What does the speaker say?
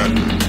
Gun.